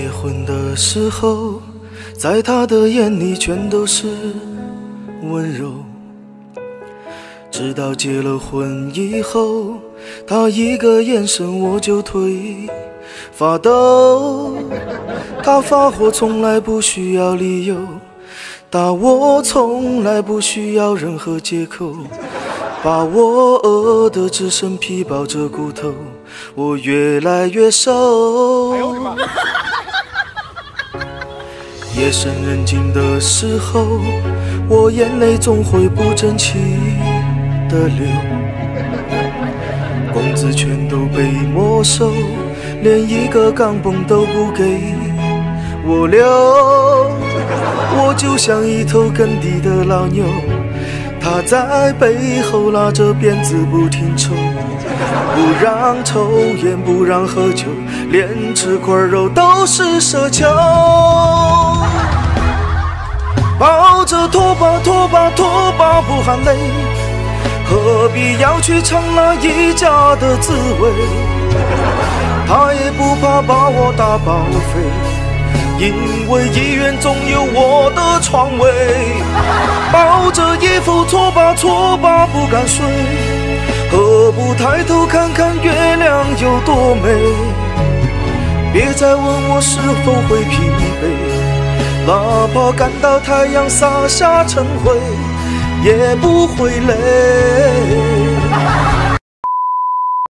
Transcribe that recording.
结婚的时候，在他的眼里全都是温柔。直到结了婚以后，他一个眼神我就腿发抖。他发火从来不需要理由，打我从来不需要任何借口，把我饿得只剩皮包着骨头，我越来越瘦。夜深人静的时候，我眼泪总会不争气的流，工资全都被没收，连一个钢镚都不给我留。我就像一头耕地的老牛，他在背后拉着鞭子不停抽，不让抽烟，不让喝酒，连吃块肉都是奢求。抱着拖把，拖把，拖把不喊累，何必要去尝那一家的滋味？他也不怕把我打报废，因为医院总有我的床位。抱着衣服搓吧搓吧不敢睡，何不抬头看看月亮有多美？别再问我是否会疲惫。哪怕感到太阳洒下尘灰，也不会累。